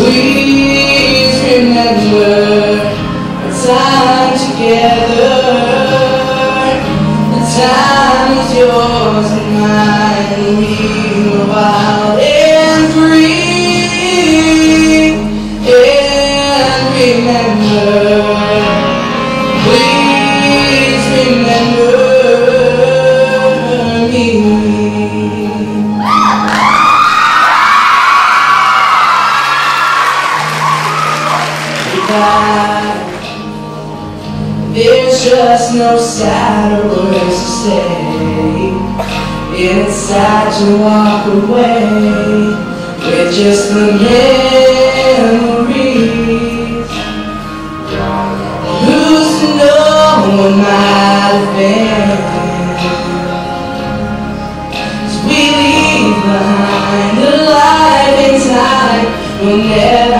Please remember our time together. The time is yours and mine. back There's just no sadder words to say. It's sad to walk away With just the memories. Who's to know what might have been? As we leave behind a life in time We'll never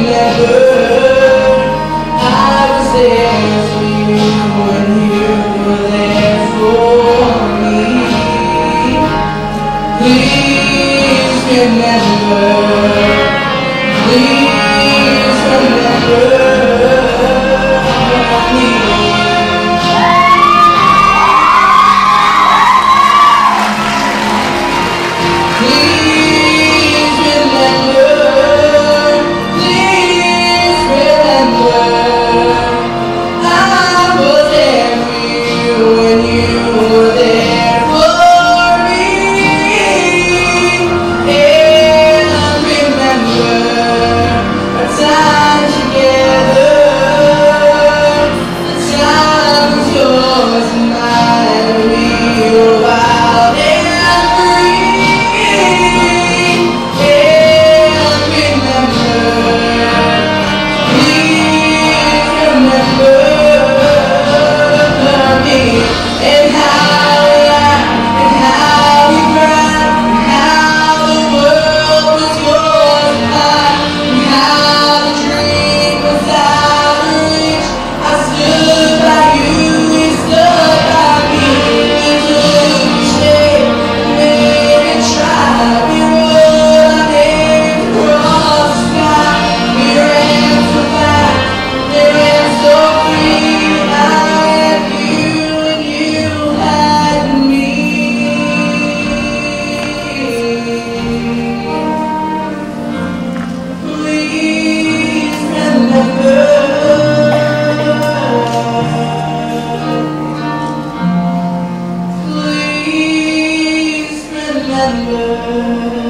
never Remember.